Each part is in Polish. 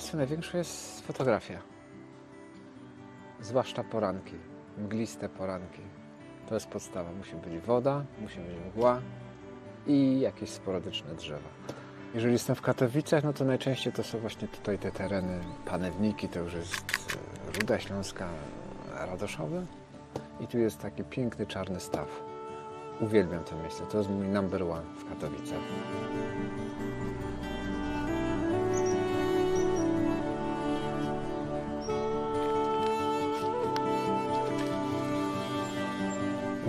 Pasją największą jest fotografia. Zwłaszcza poranki, mgliste poranki. To jest podstawa. Musi być woda, musi być mgła i jakieś sporadyczne drzewa. Jeżeli jestem w Katowicach, no to najczęściej to są właśnie tutaj te tereny, panewniki, to już jest e, Ruda Śląska, Radoszowy. I tu jest taki piękny czarny staw. Uwielbiam to miejsce. To jest mój number one w Katowicach.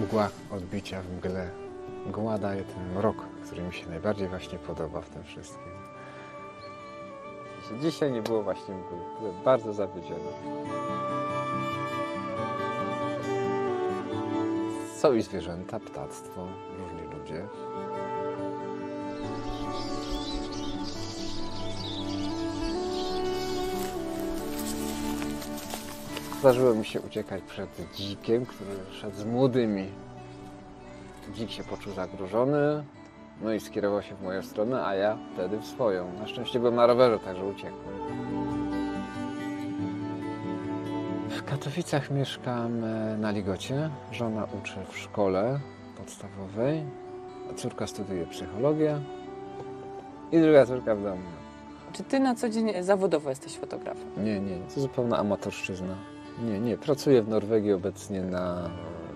Mgła odbicia w mgle. Mgła daje ten mrok, który mi się najbardziej właśnie podoba w tym wszystkim. Dzisiaj nie było właśnie mgły. Byłem bardzo zawiedziony. Są i zwierzęta, ptactwo, różni ludzie. Zdarzyło mi się uciekać przed dzikiem, który szedł z młodymi. Dzik się poczuł zagrożony, no i skierował się w moją stronę, a ja wtedy w swoją. Na szczęście byłem na rowerze, także uciekłem. W Katowicach mieszkam na Ligocie. Żona uczy w szkole podstawowej, a córka studiuje psychologię i druga córka w domu. Czy ty na co dzień zawodowo jesteś fotografem? Nie, nie, to zupełna amatorszczyzna. Nie, nie, pracuję w Norwegii obecnie na,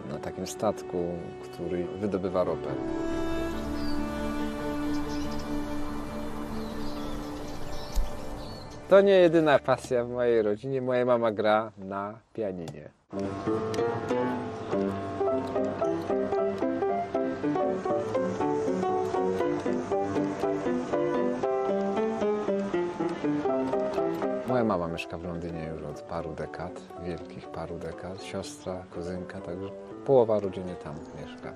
na takim statku, który wydobywa ropę. To nie jedyna pasja w mojej rodzinie. Moja mama gra na pianinie. Mama mieszka w Londynie już od paru dekad, wielkich paru dekad. Siostra, kuzynka, także połowa rodziny tam mieszka.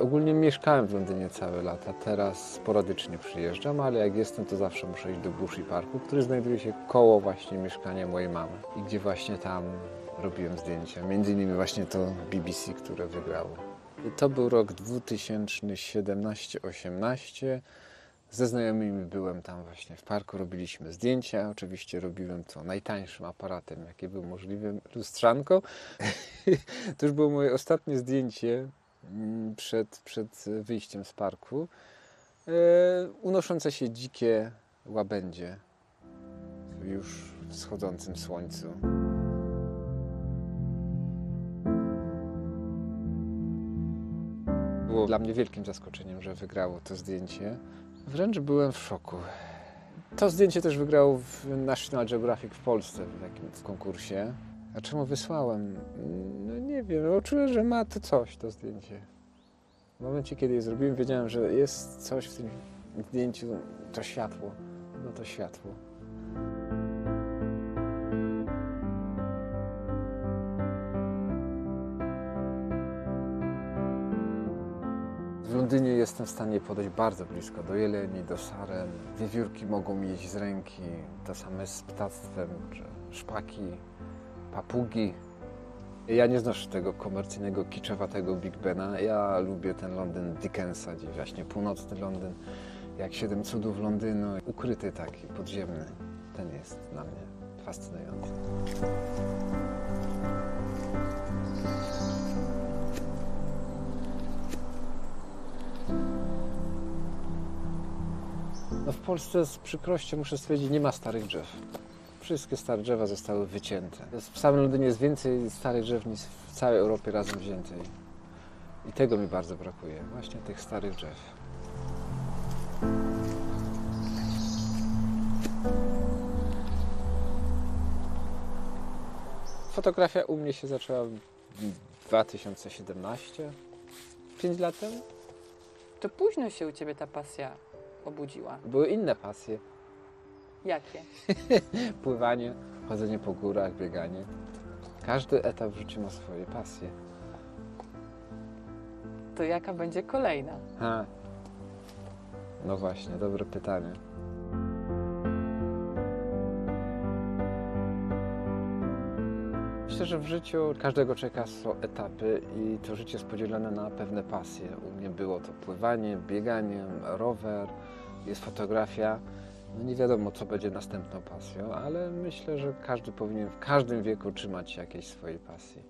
Ogólnie mieszkałem w Londynie całe lata, teraz sporadycznie przyjeżdżam, ale jak jestem, to zawsze muszę iść do Bushy Parku, który znajduje się koło właśnie mieszkania mojej mamy i gdzie właśnie tam robiłem zdjęcia. Między innymi właśnie to BBC, które wygrało. To był rok 2017-18. Ze znajomymi byłem tam właśnie w parku, robiliśmy zdjęcia. Oczywiście robiłem to najtańszym aparatem, jaki był możliwy, lustrzanką. to już było moje ostatnie zdjęcie mm, przed, przed wyjściem z parku. E, unoszące się dzikie łabędzie już w wschodzącym słońcu. Było dla mnie wielkim zaskoczeniem, że wygrało to zdjęcie. Wręcz byłem w szoku. To zdjęcie też wygrało w National Geographic w Polsce w takim w konkursie. A czemu wysłałem? No nie wiem, no czułem, że ma to coś, to zdjęcie. W momencie, kiedy je zrobiłem, wiedziałem, że jest coś w tym zdjęciu, to światło. No to światło. Londynie jestem w stanie podejść bardzo blisko do jeleni, do saren. Wiewiórki mogą mi jeść z ręki. To same z ptactwem, czy szpaki, papugi. Ja nie znoszę tego komercyjnego, kiczowatego Big Bena. Ja lubię ten Londyn Dickensa, gdzieś właśnie północny Londyn, jak Siedem Cudów Londynu. Ukryty taki, podziemny. Ten jest dla mnie fascynujący. No w Polsce z przykrością muszę stwierdzić, nie ma starych drzew. Wszystkie stare drzewa zostały wycięte. W samym Londynie jest więcej starych drzew niż w całej Europie razem wziętej. I tego mi bardzo brakuje, właśnie tych starych drzew. Fotografia u mnie się zaczęła w 2017, 5 lat temu. To późno się u ciebie ta pasja obudziła. Były inne pasje. Jakie? Pływanie, chodzenie po górach, bieganie. Każdy etap w życiu ma swoje pasje. To jaka będzie kolejna? Ha. No właśnie, dobre pytanie. Myślę, że w życiu każdego czeka są etapy i to życie jest podzielone na pewne pasje. U mnie było to pływanie, bieganie, rower, jest fotografia No nie wiadomo, co będzie następną pasją, ale myślę, że każdy powinien w każdym wieku trzymać się jakiejś swojej pasji.